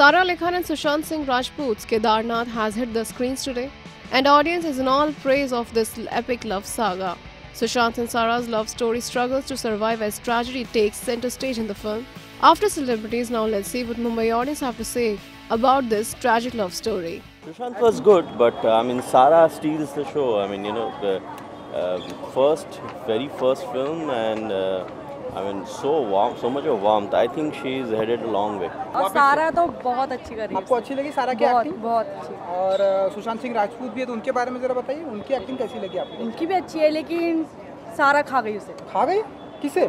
Sara Ali Khan and Sushant Singh Rajput's Kedarnath has hit the screens today, and audience is in all praise of this epic love saga. Sushant and Sara's love story struggles to survive as tragedy takes center stage in the film. After celebrities, now let's see what Mumbai audience have to say about this tragic love story. Sushant was good, but uh, I mean, Sara steals the show. I mean, you know, the uh, first, very first film, and uh, I mean, so warm, so much of warmth. I think is headed a long way. और सारा तो बहुत अच्छी कर रही है आपको अच्छी लगी सारा की एक्टिंग बहुत अच्छी। और सुशांत सिंह राजपूत भी है तो उनके बारे में जरा बताइए उनकी एक्टिंग कैसी लगी आपको? उनकी भी अच्छी है लेकिन सारा खा गई उसे। खा गई? किसे?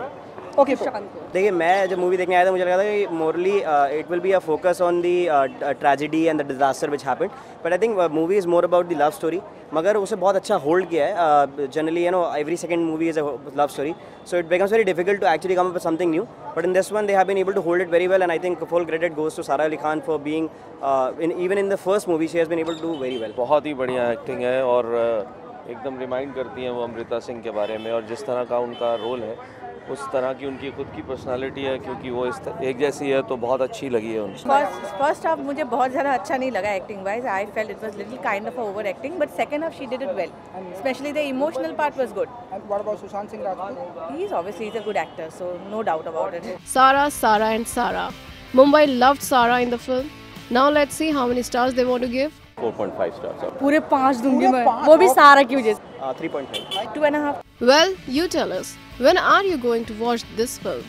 ओके तो देखिए मैं जब मूवी देखने आया था मुझे लगा था कि morally it will be a focus on the tragedy and the disaster which happened but I think movie is more about the love story मगर उसे बहुत अच्छा होल्ड किया है generally you know every second movie is a love story so it becomes very difficult to actually come up something new but in this one they have been able to hold it very well and I think full credit goes to Sara Ali Khan for being in even in the first movie she has been able to very well बहुत ही बढ़िया acting है और एकदम remind करती हैं वो अमृता सिंह के बारे में और जिस तरह का उनका रोल है उस तरह की उनकी खुद की पर्सनालिटी है क्योंकि वो इस तरह एक जैसी है तो बहुत अच्छी लगी है उनको फ़र्स्ट फ़र्स्ट हाफ़ मुझे बहुत ज़्यादा अच्छा नहीं लगा acting wise I felt it was little kind of over acting but second half she did it well specially the emotional part was good what about Sushant Singh Rajput he is obviously is a good actor so no doubt about it Sara, Sara, and Sara. Mumbai loved Sara in the film. Now let's see how many stars they want to give. 4.5 stars. out. पूरे पाँच दूँगी मैं? वो भी सारा की वजह से three point five two and Well, you tell us. When are you going to watch this film?